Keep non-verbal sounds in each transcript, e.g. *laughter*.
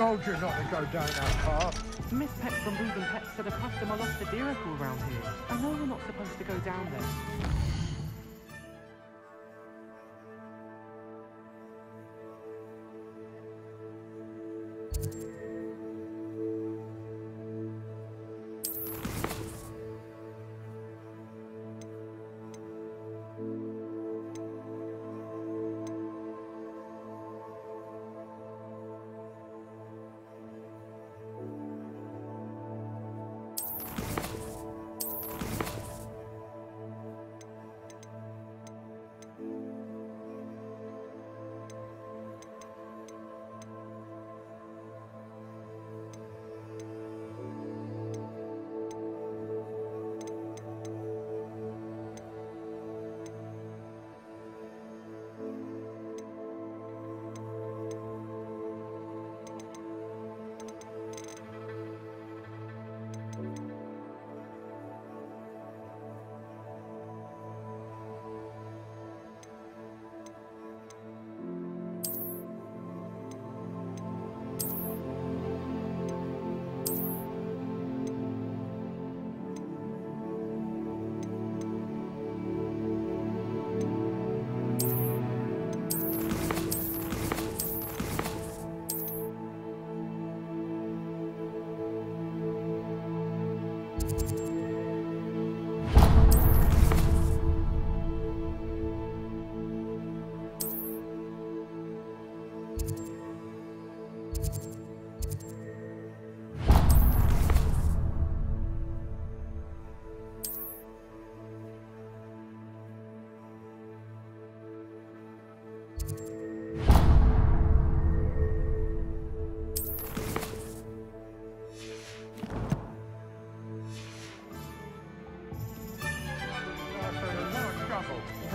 I told you not to go down that path. Miss Pet from Moving Pets said a customer lost a deeracle around here. I know we're not supposed to go down there.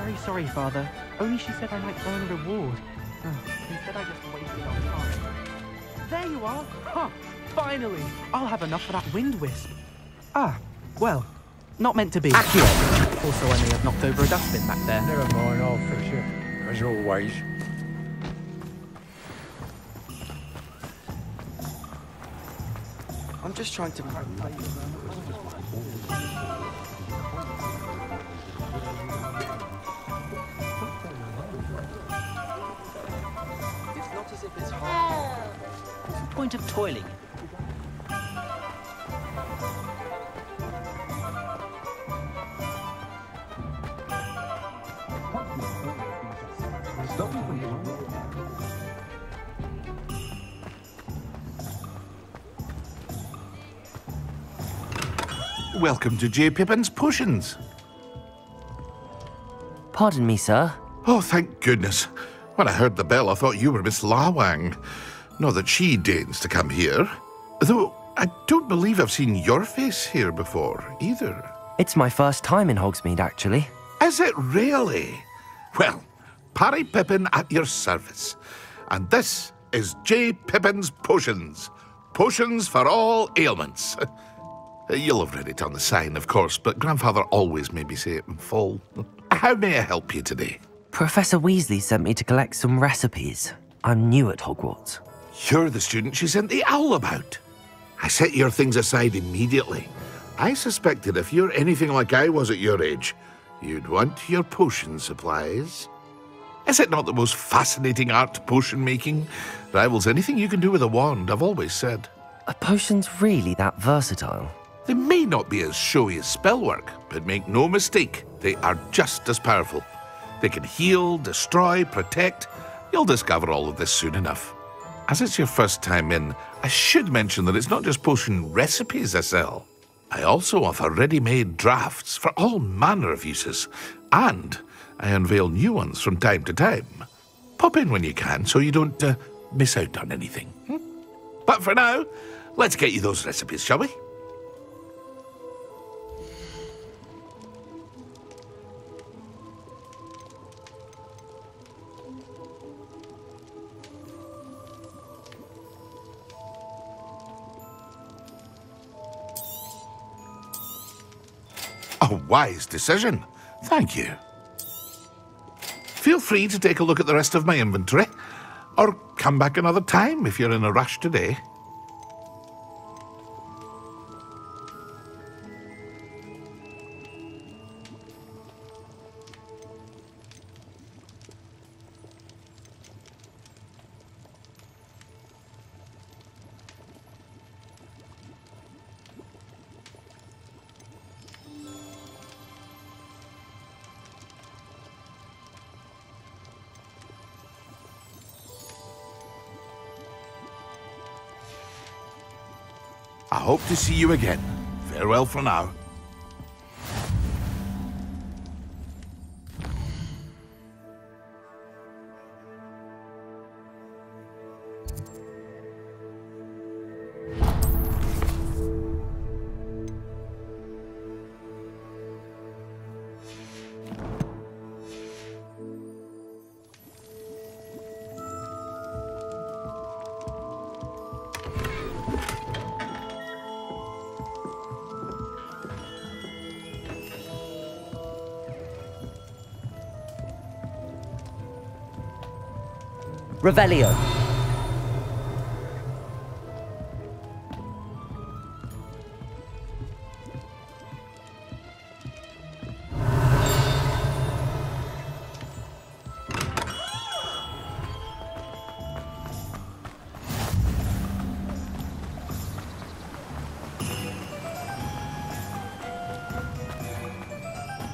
Very sorry, Father. Only she said I might earn a reward. Oh, instead, I just wasted our time. There you are! Huh! Finally! I'll have enough for that wind wisp. Ah, well, not meant to be. Accio! Also, I may have knocked over a dustbin back there. Never mind, I'll fix it. As always. I'm just trying to... point of toiling? Welcome to J. Pippin's Potions. Pardon me, sir. Oh, thank goodness. When I heard the bell, I thought you were Miss Lawang. Not that she deigns to come here. Though I don't believe I've seen your face here before, either. It's my first time in Hogsmeade, actually. Is it really? Well, Parry Pippin at your service. And this is J. Pippin's Potions. Potions for all ailments. *laughs* You'll have read it on the sign, of course, but Grandfather always made me say it in full. *laughs* How may I help you today? Professor Weasley sent me to collect some recipes. I'm new at Hogwarts. You're the student she sent the owl about. I set your things aside immediately. I suspected if you're anything like I was at your age, you'd want your potion supplies. Is it not the most fascinating art, potion making? Rivals anything you can do with a wand, I've always said. Are potions really that versatile? They may not be as showy as spellwork, but make no mistake, they are just as powerful. They can heal, destroy, protect. You'll discover all of this soon enough. As it's your first time in, I should mention that it's not just potion recipes I sell. I also offer ready-made drafts for all manner of uses, and I unveil new ones from time to time. Pop in when you can so you don't uh, miss out on anything. hmm? But for now, let's get you those recipes, shall we? Wise decision. Thank you. Feel free to take a look at the rest of my inventory. Or come back another time if you're in a rush today. See you again. Farewell for now.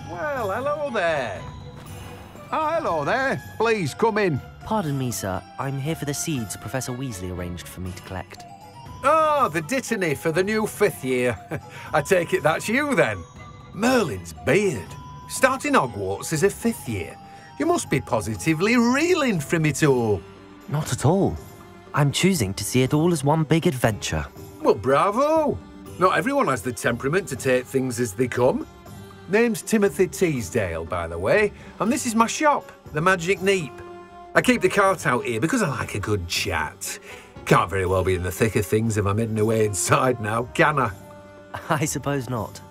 Well, hello there. Ah, hello there. Please come in. Pardon me, sir. I'm here for the seeds Professor Weasley arranged for me to collect. Oh, the dittany for the new fifth year. *laughs* I take it that's you then. Merlin's beard. Starting Hogwarts as a fifth year. You must be positively reeling from it all. Not at all. I'm choosing to see it all as one big adventure. Well, bravo. Not everyone has the temperament to take things as they come. Name's Timothy Teasdale, by the way, and this is my shop, the Magic Neep. I keep the cart out here because I like a good chat. Can't very well be in the thick of things if I'm hidden away inside now, can I? *laughs* I suppose not.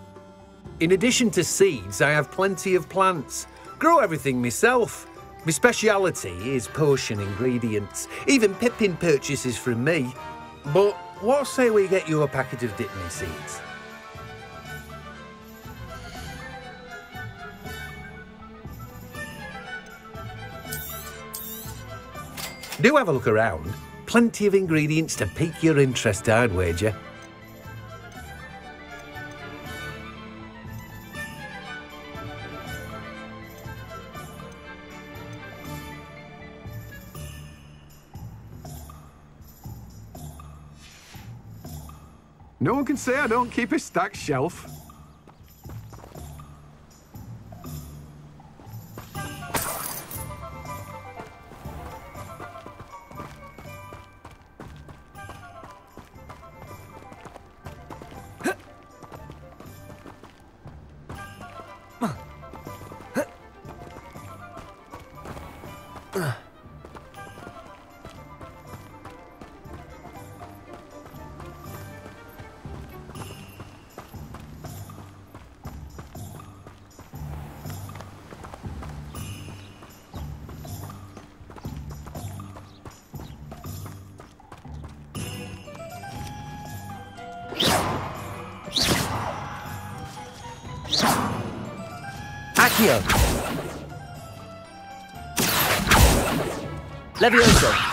In addition to seeds, I have plenty of plants. Grow everything myself. My speciality is potion ingredients. Even Pippin purchases from me. But what say we get you a packet of Dittany seeds? Do have a look around. Plenty of ingredients to pique your interest, I'd wager. No one can say I don't keep a stacked shelf. Levioso.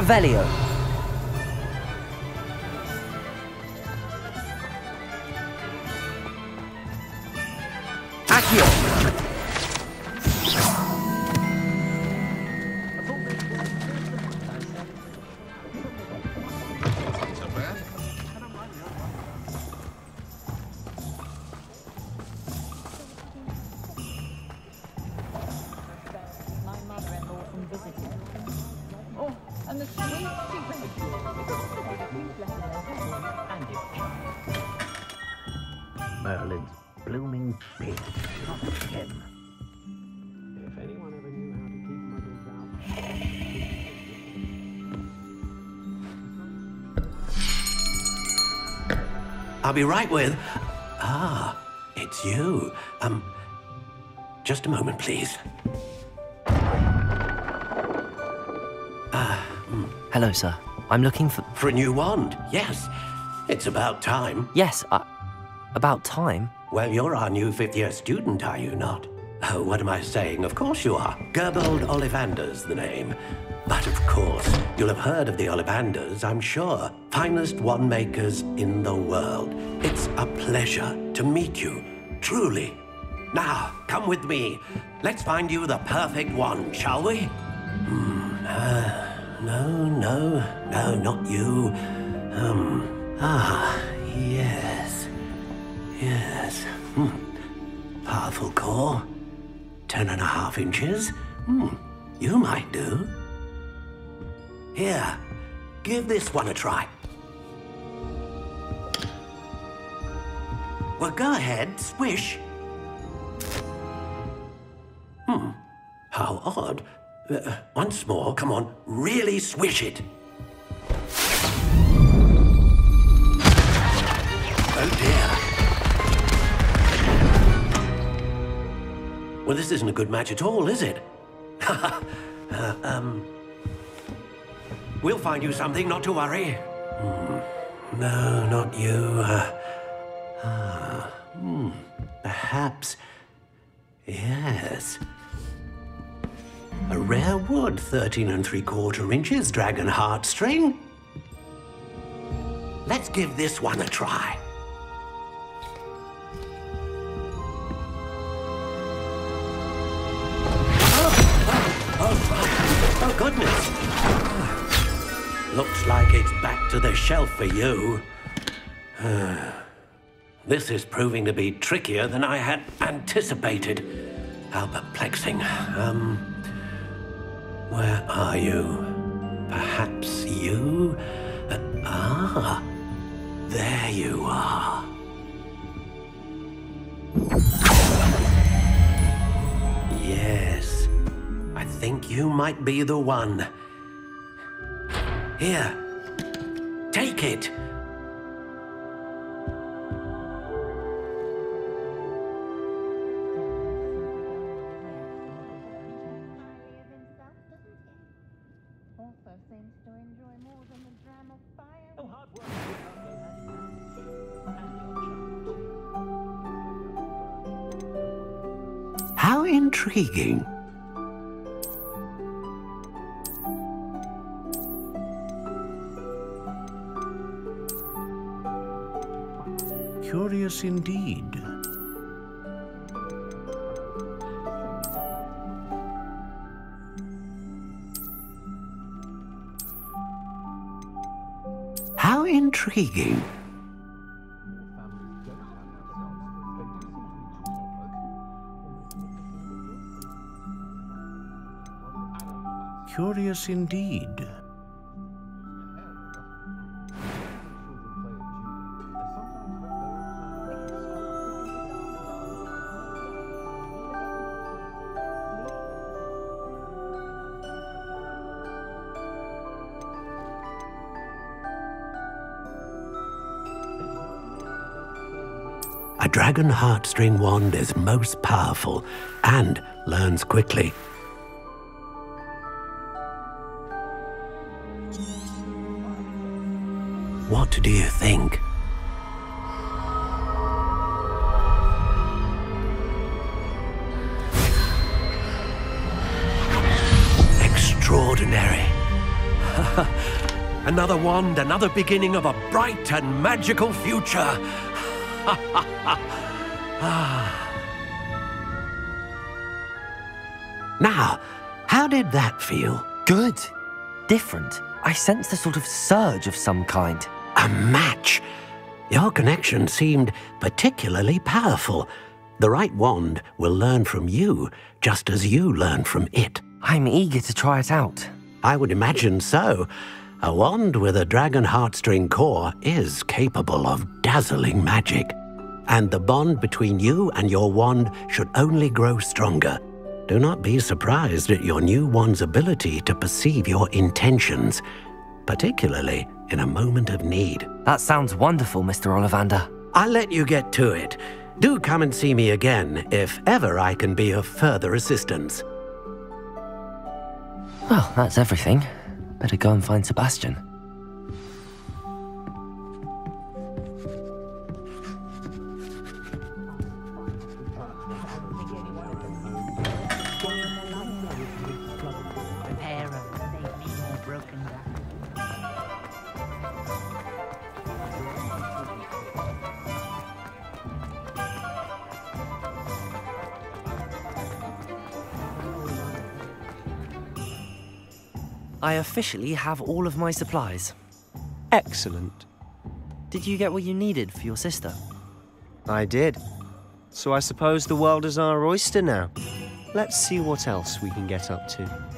Revelio. I'll be right with. Ah, it's you. Um, just a moment, please. Hello, sir. I'm looking for. For a new wand, yes. It's about time. Yes, uh, about time. Well, you're our new fifth year student, are you not? Oh, what am I saying? Of course you are. Gerbold Ollivander's the name. But of course, you'll have heard of the Ollivanders, I'm sure. Finest wand makers in the world. A pleasure to meet you, truly. Now, come with me. Let's find you the perfect one, shall we? Hmm. Uh, no, no, no, not you. Um. Ah, yes. Yes. Hmm. Powerful core. Ten and a half inches. Hmm. You might do. Here, give this one a try. Well, go ahead, swish. Hmm. How odd. Uh, once more, come on, really swish it. Oh dear. Well, this isn't a good match at all, is it? *laughs* uh, um. We'll find you something, not to worry. Hmm. No, not you. Uh, ah, hmm. Perhaps. Yes. A rare wood, 13 and three quarter inches, dragon heartstring. Let's give this one a try. Oh, oh, oh goodness. Looks like it's back to the shelf for you. This is proving to be trickier than I had anticipated. How perplexing. Um, where are you? Perhaps you? Uh, ah, there you are. Yes, I think you might be the one. Here, take it. Intriguing. Curious indeed. How intriguing. Curious indeed. A dragon heartstring wand is most powerful and learns quickly. What do you think? Extraordinary. *laughs* another wand, another beginning of a bright and magical future. *laughs* now, how did that feel? Good. Different. I sensed a sort of surge of some kind. A match. Your connection seemed particularly powerful. The right wand will learn from you, just as you learn from it. I'm eager to try it out. I would imagine so. A wand with a dragon heartstring core is capable of dazzling magic. And the bond between you and your wand should only grow stronger. Do not be surprised at your new wand's ability to perceive your intentions, particularly in a moment of need. That sounds wonderful, Mr. Ollivander. I'll let you get to it. Do come and see me again if ever I can be of further assistance. Well, that's everything. Better go and find Sebastian. I officially have all of my supplies. Excellent. Did you get what you needed for your sister? I did. So I suppose the world is our oyster now. Let's see what else we can get up to.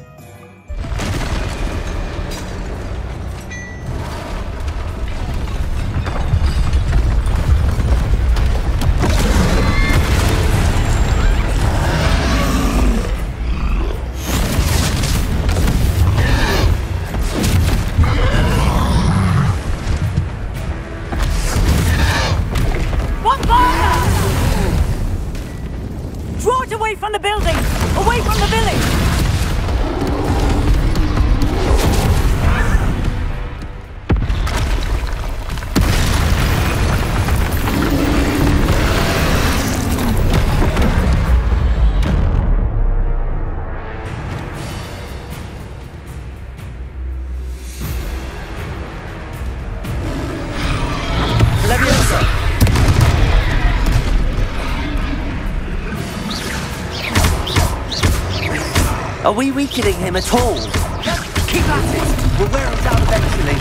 We weakening him at all? Keep at it! We'll wear him down eventually.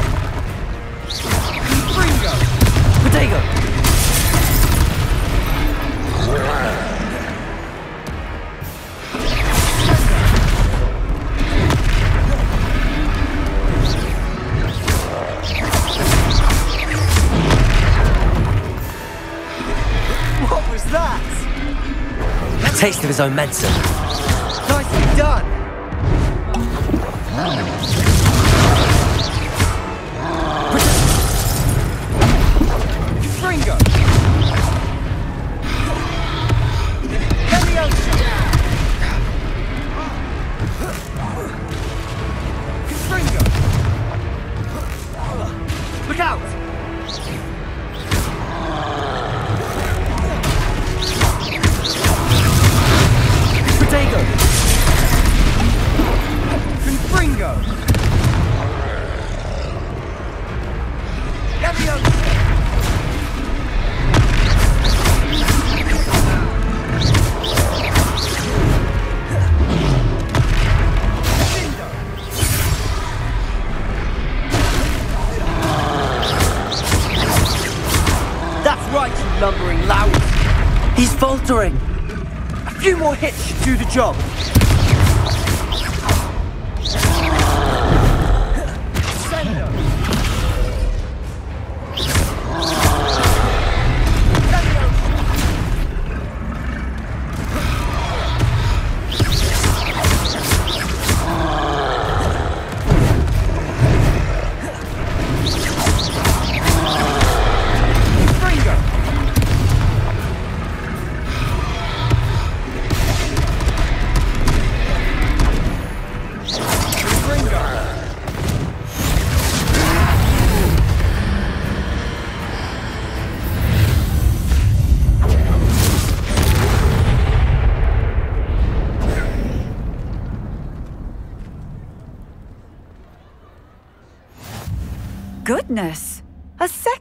Potato! What was that? Taste of his own medicine. He's faltering! A few more hits should do the job.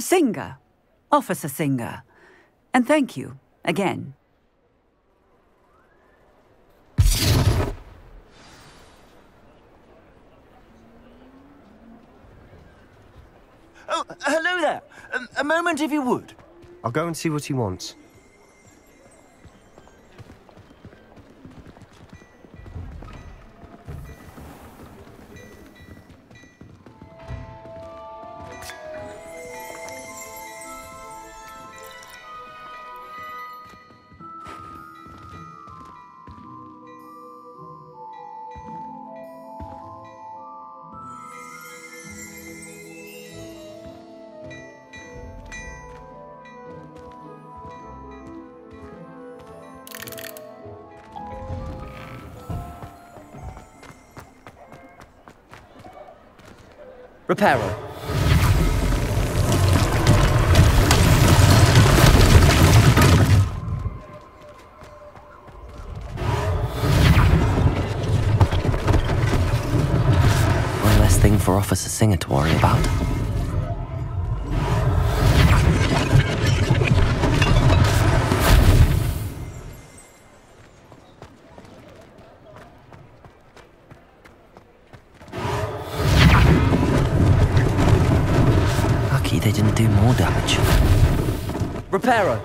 Singer. Officer Singer. And thank you, again. Oh, hello there. A, a moment, if you would. I'll go and see what he wants. Reparo. One less thing for Officer Singer to worry about. Damage. Reparo.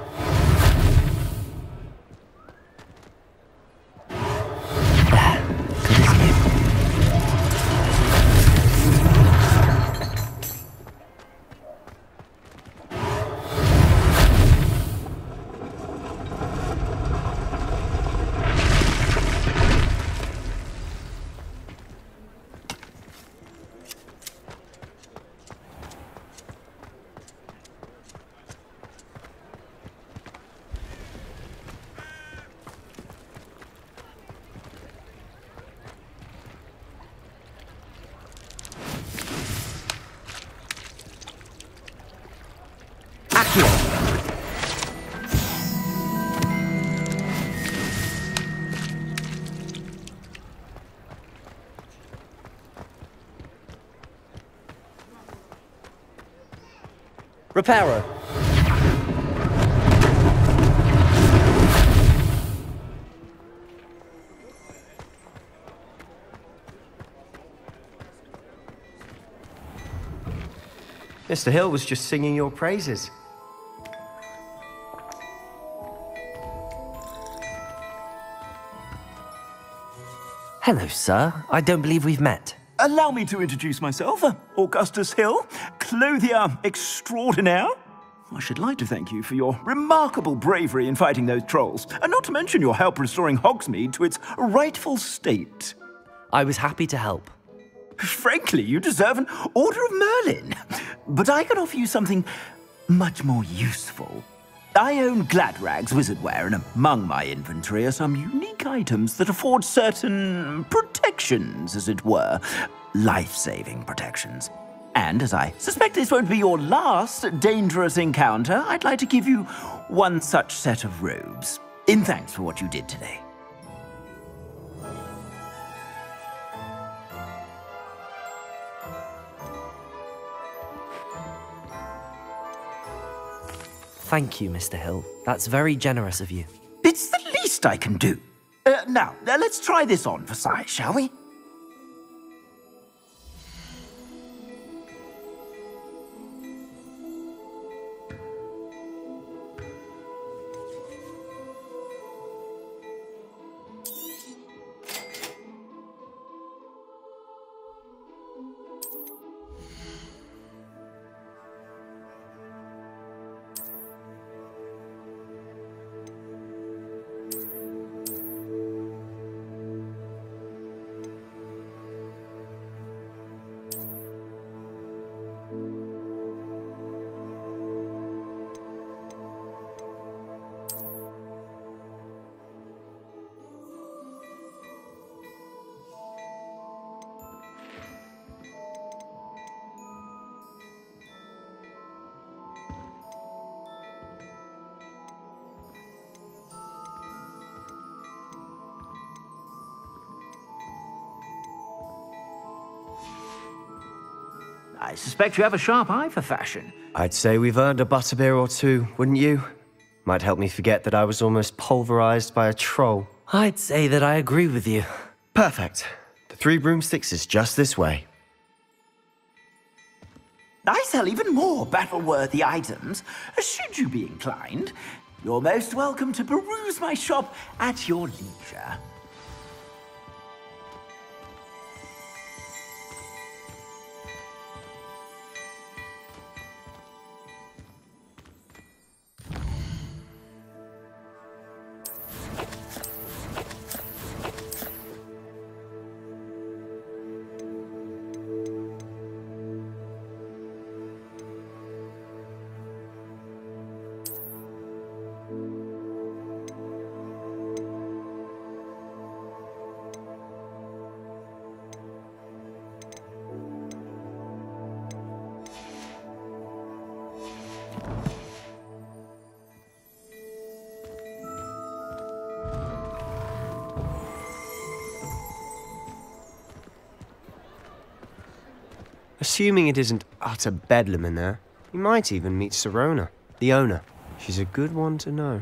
Reparo. Mr. Hill was just singing your praises. Hello, sir. I don't believe we've met. Allow me to introduce myself, uh, Augustus Hill, clothier extraordinaire. I should like to thank you for your remarkable bravery in fighting those trolls, and not to mention your help restoring Hogsmeade to its rightful state. I was happy to help. Frankly, you deserve an Order of Merlin. But I can offer you something much more useful. I own Gladrags wizardwear, and among my inventory are some unique items that afford certain protections, as it were. Life saving protections. And as I suspect this won't be your last dangerous encounter, I'd like to give you one such set of robes. In thanks for what you did today. Thank you, Mr. Hill. That's very generous of you. It's the least I can do. Uh, now, let's try this on for size, shall we? Suspect you have a sharp eye for fashion. I'd say we've earned a butterbeer or two, wouldn't you? Might help me forget that I was almost pulverized by a troll. I'd say that I agree with you. Perfect. The Three Broomsticks is just this way. I sell even more battle-worthy items. Should you be inclined, you're most welcome to peruse my shop at your leisure. Assuming it isn't utter bedlam in there, you might even meet Sirona, the owner. She's a good one to know.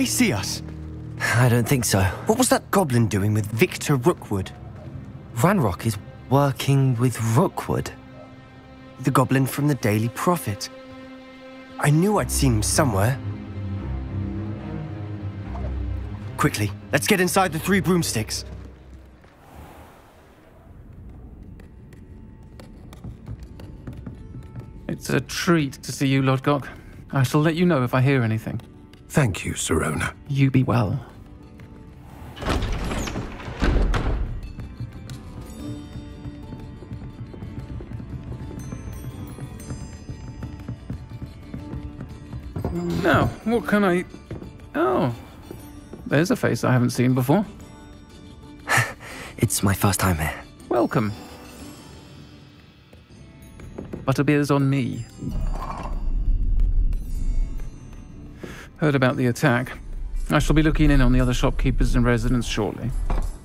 They see us? I don't think so. What was that goblin doing with Victor Rookwood? Ranrock is working with Rookwood. The goblin from the Daily Prophet. I knew I'd seen him somewhere. Quickly, let's get inside the Three Broomsticks. It's a treat to see you, Lodgok. I shall let you know if I hear anything. Thank you, Sirona. You be well. Now, what can I... Oh, there's a face I haven't seen before. *laughs* It's my first time here. Welcome. Butterbeer's on me. Heard about the attack. I shall be looking in on the other shopkeepers and residents shortly.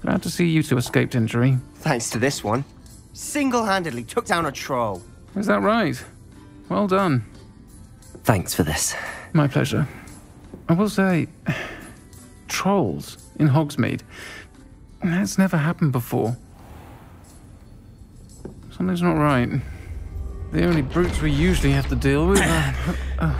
Glad to see you two escaped injury. Thanks to this one. Single-handedly took down a troll. Is that right? Well done. Thanks for this. My pleasure. I will say, trolls in Hogsmeade. That's never happened before. Something's not right. The only brutes we usually have to deal with are... Uh, uh,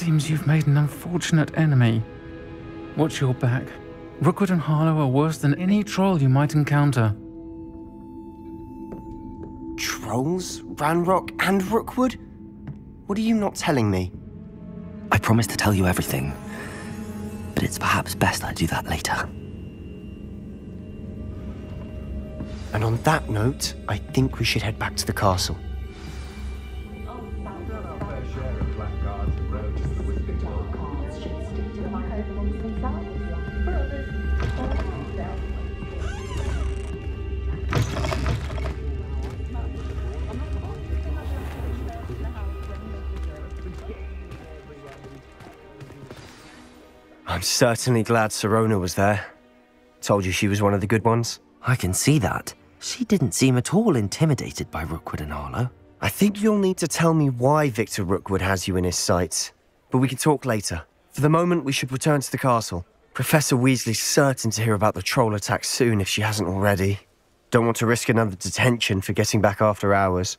Seems you've made an unfortunate enemy. Watch your back. Rookwood and Harlow are worse than any troll you might encounter. Trolls? Ranrock and Rookwood? What are you not telling me? I promise to tell you everything, but it's perhaps best I do that later. And on that note, I think we should head back to the castle. I'm certainly glad Sirona was there. Told you she was one of the good ones. I can see that. She didn't seem at all intimidated by Rookwood and Harlow. I think you'll need to tell me why Victor Rookwood has you in his sights. But we can talk later. For the moment, we should return to the castle. Professor Weasley's certain to hear about the troll attack soon if she hasn't already. Don't want to risk another detention for getting back after hours.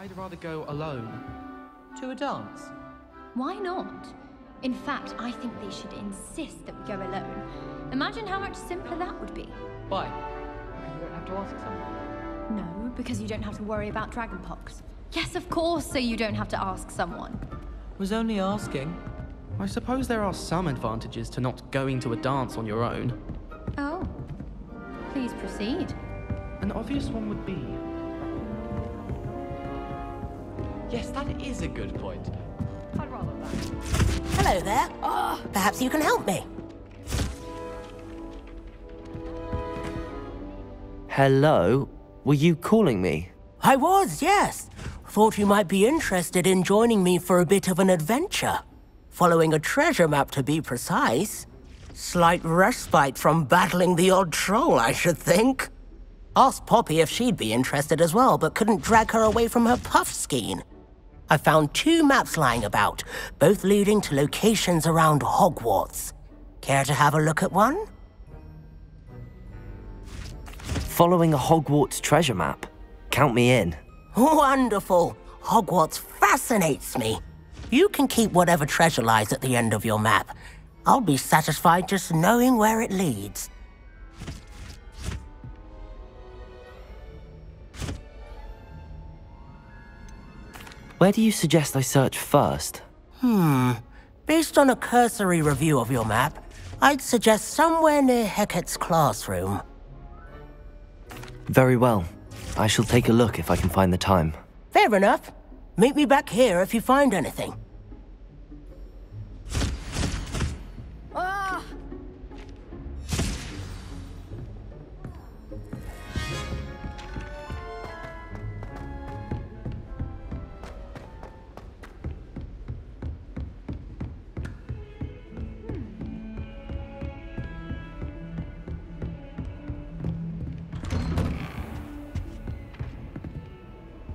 I'd rather go alone. To a dance? Why not? In fact, I think they should insist that we go alone. Imagine how much simpler that would be. Why? Because you don't have to ask someone. No, because you don't have to worry about dragonpox. Yes, of course, so you don't have to ask someone. Was only asking. I suppose there are some advantages to not going to a dance on your own. Oh. Please proceed. An obvious one would be. Yes, that is a good point. I'd rather that. Hello there. Oh, perhaps you can help me. Hello? Were you calling me? I was, yes. Thought you might be interested in joining me for a bit of an adventure. Following a treasure map, to be precise. Slight respite from battling the odd troll, I should think. Asked Poppy if she'd be interested as well, but couldn't drag her away from her Puffskein. I found two maps lying about, both leading to locations around Hogwarts. Care to have a look at one? Following a Hogwarts treasure map? Count me in. Wonderful. Hogwarts fascinates me. You can keep whatever treasure lies at the end of your map. I'll be satisfied just knowing where it leads. Where do you suggest I search first? Hmm. Based on a cursory review of your map, I'd suggest somewhere near Hecat's classroom. Very well. I shall take a look if I can find the time. Fair enough. Meet me back here if you find anything.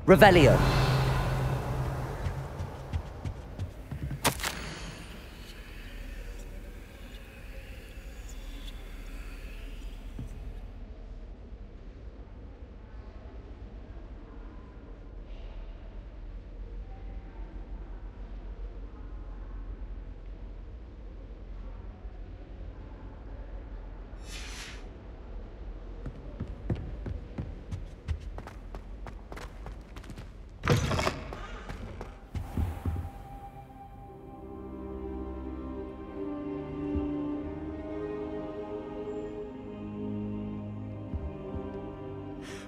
Revelio.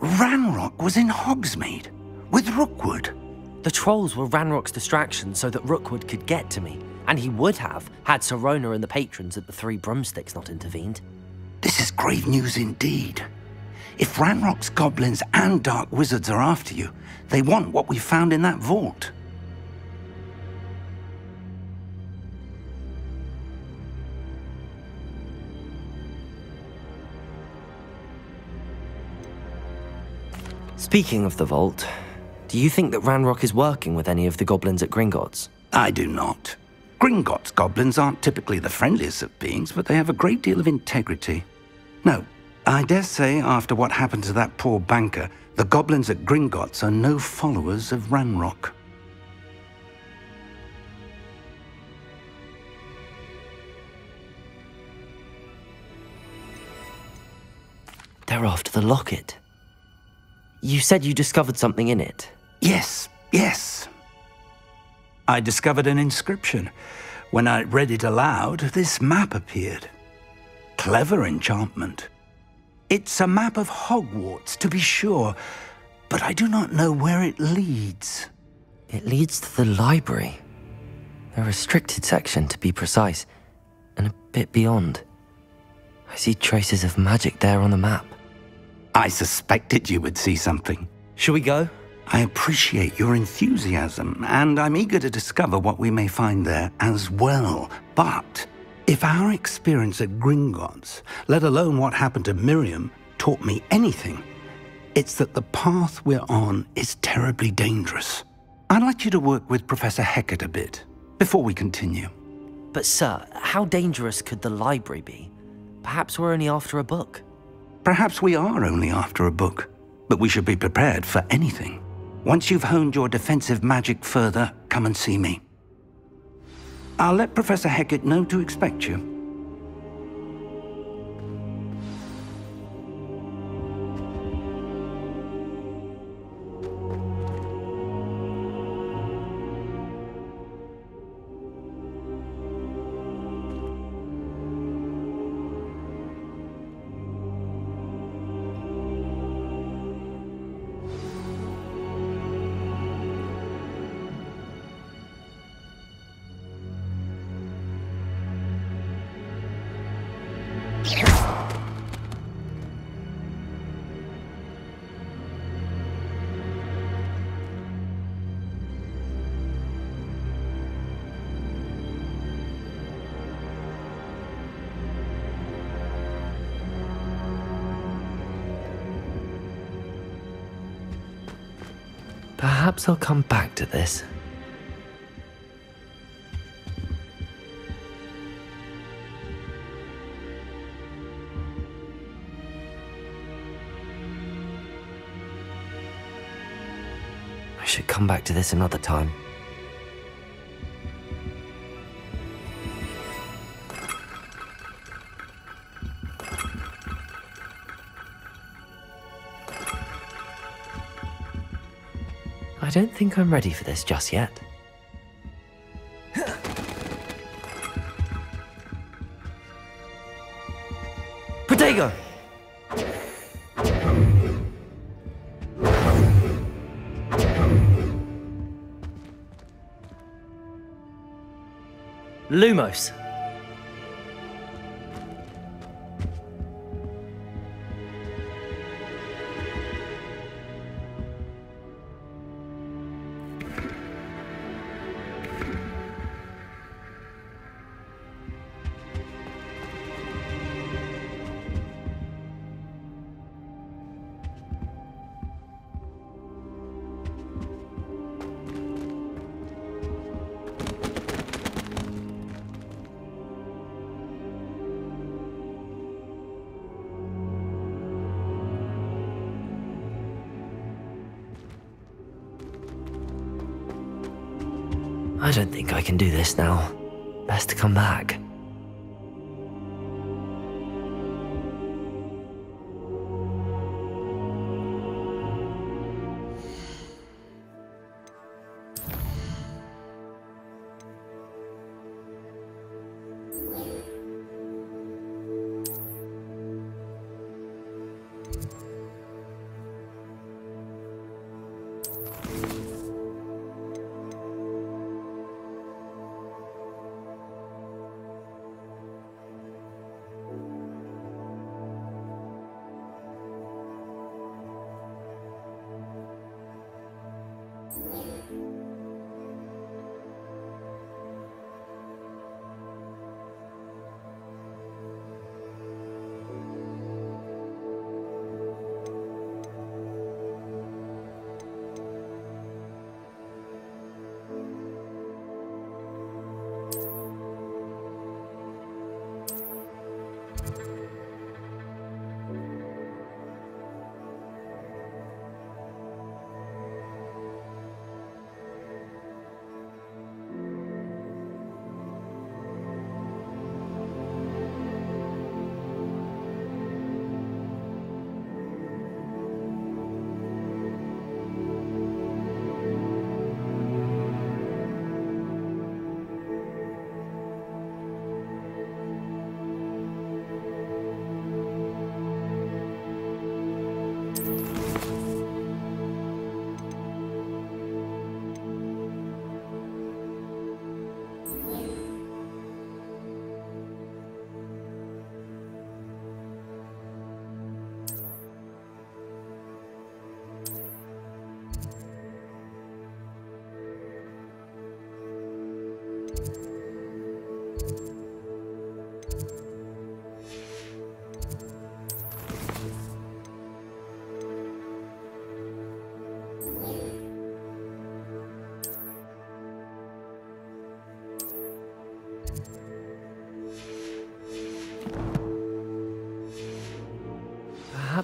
Ranrock was in Hogsmeade? With Rookwood? The trolls were Ranrock's distraction so that Rookwood could get to me. And he would have, had Sirona and the patrons at the Three Broomsticks not intervened. This is grave news indeed. If Ranrock's goblins and dark wizards are after you, they want what we found in that vault. Speaking of the vault, do you think that Ranrock is working with any of the goblins at Gringotts? I do not. Gringotts goblins aren't typically the friendliest of beings, but they have a great deal of integrity. No, I dare say after what happened to that poor banker, the goblins at Gringotts are no followers of Ranrock. They're after the locket. You said you discovered something in it. Yes, yes. I discovered an inscription. When I read it aloud, this map appeared. Clever enchantment. It's a map of Hogwarts, to be sure, but I do not know where it leads. It leads to the library. A restricted section, to be precise, and a bit beyond. I see traces of magic there on the map. I suspected you would see something. Shall we go? I appreciate your enthusiasm, and I'm eager to discover what we may find there as well. But if our experience at Gringotts, let alone what happened to Miriam, taught me anything, it's that the path we're on is terribly dangerous. I'd like you to work with Professor Hecat a bit before we continue. But, sir, how dangerous could the library be? Perhaps we're only after a book. Perhaps we are only after a book, but we should be prepared for anything. Once you've honed your defensive magic further, come and see me. I'll let Professor Hecat know to expect you. Perhaps I'll come back to this. I should come back to this another time. I don't think I'm ready for this just yet. I don't think I can do this now. Best to come back.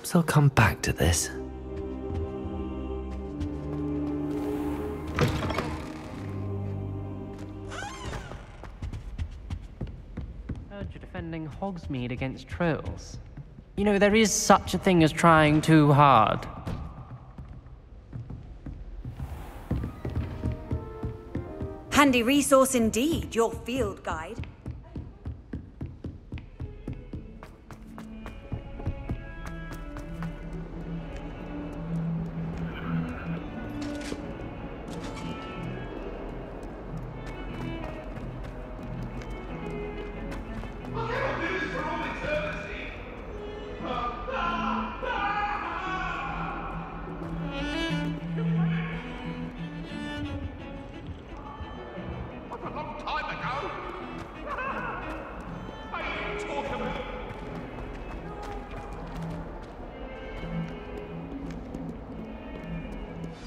Perhaps I'll come back to this. Heard you're defending Hogsmeade against trolls. You know, there is such a thing as trying too hard. Handy resource indeed, your field guide.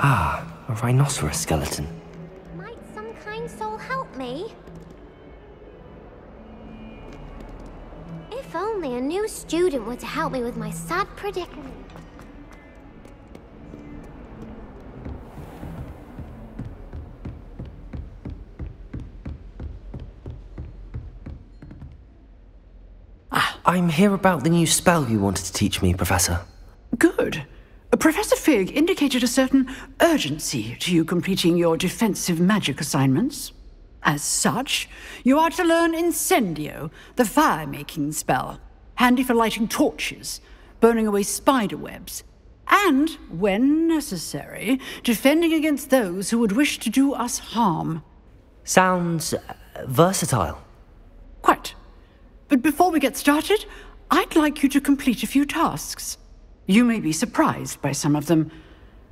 Ah, a rhinoceros skeleton. Might some kind soul help me? If only a new student were to help me with my sad predicament. I'm here about the new spell you wanted to teach me, Professor. Fig indicated a certain urgency to you completing your defensive magic assignments. As such, you are to learn Incendio, the fire-making spell, handy for lighting torches, burning away spider webs, and, when necessary, defending against those who would wish to do us harm. Sounds uh, versatile. Quite. But before we get started, I'd like you to complete a few tasks. You may be surprised by some of them.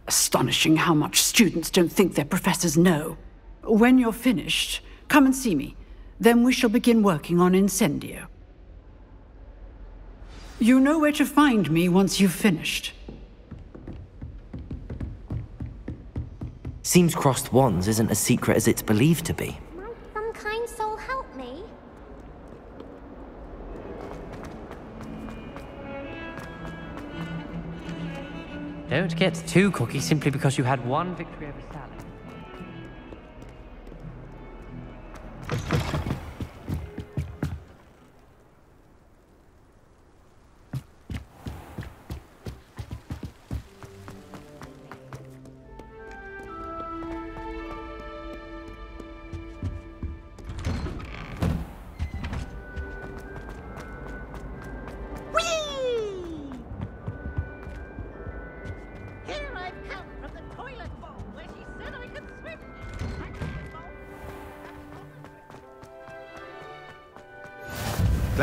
Astonishing how much students don't think their professors know. When you're finished, come and see me. Then we shall begin working on Incendio. You know where to find me once you've finished. Seems crossed wands isn't as secret as it's believed to be. Don't get too cocky simply because you had one victory over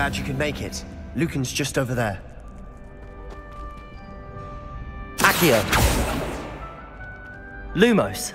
Glad you could make it. Lucan's just over there. Accio! Lumos!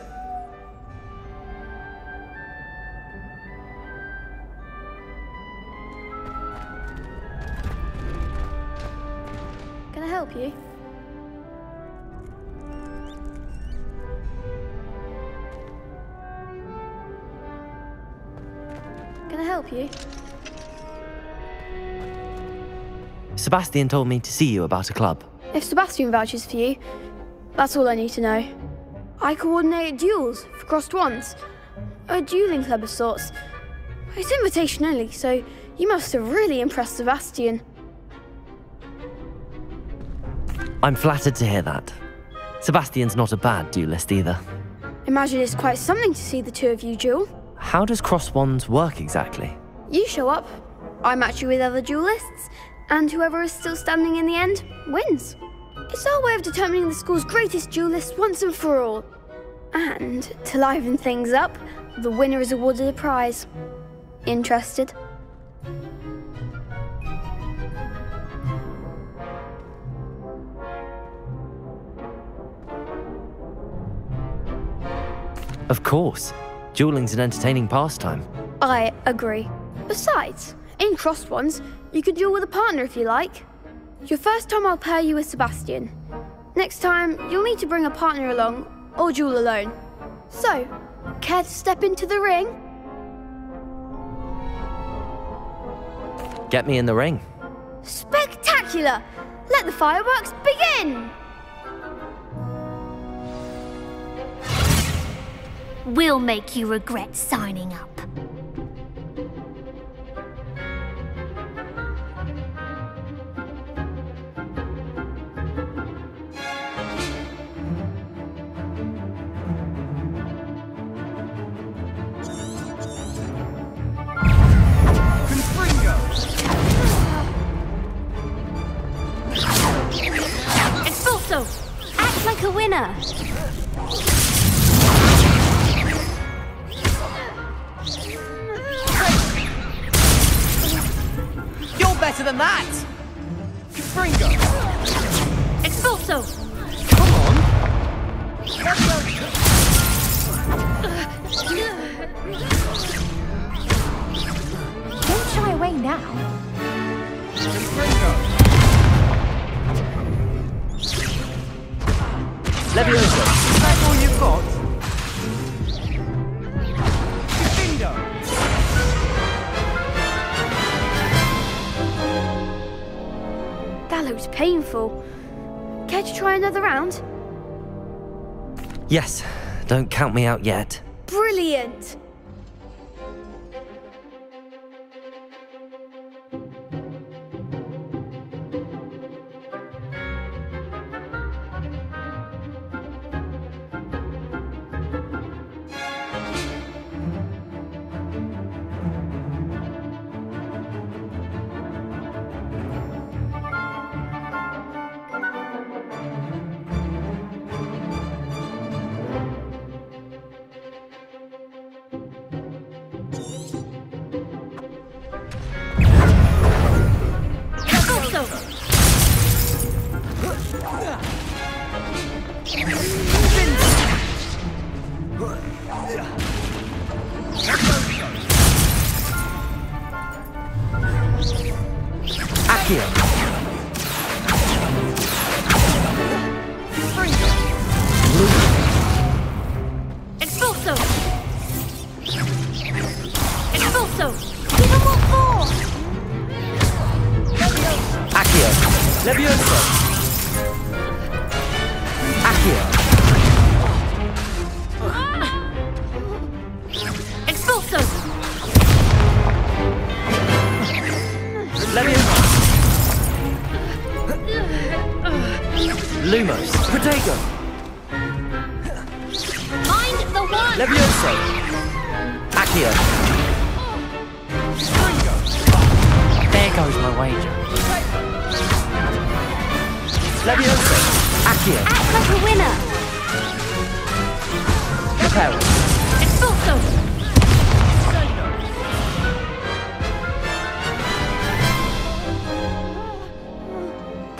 Sebastian told me to see you about a club. If Sebastian vouches for you, that's all I need to know. I coordinate duels for crossed wands. A dueling club of sorts. It's invitation only, so you must have really impressed Sebastian. I'm flattered to hear that. Sebastian's not a bad duelist either. Imagine it's quite something to see the two of you duel. How does crossed wands work exactly? You show up, I match you with other duelists, and whoever is still standing in the end wins. It's our way of determining the school's greatest duelist once and for all. And to liven things up, the winner is awarded a prize. Interested? Of course. Dueling's an entertaining pastime. I agree. Besides, in crossed wands, you can duel with a partner if you like. Your first time I'll pair you with Sebastian. Next time, you'll need to bring a partner along, or duel alone. So, care to step into the ring? Get me in the ring. Spectacular! Let the fireworks begin! We'll make you regret signing up. Count me out yet.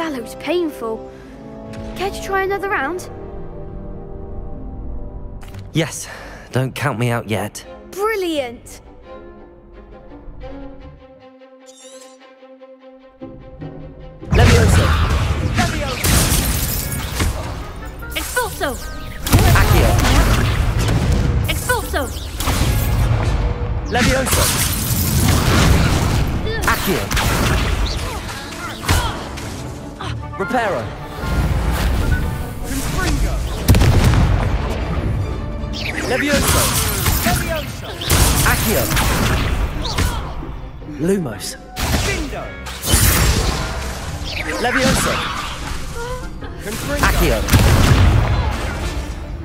That looks painful. Care to try another round? Yes. Don't count me out yet. Brilliant! Reparo! Levioso! Accio! Lumos! Levioso! Accio!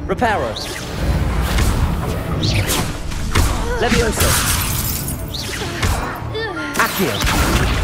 Reparo! Levioso! Accio!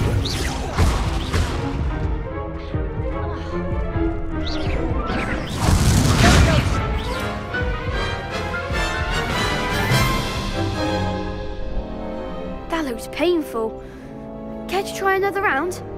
painful. Care to try another round?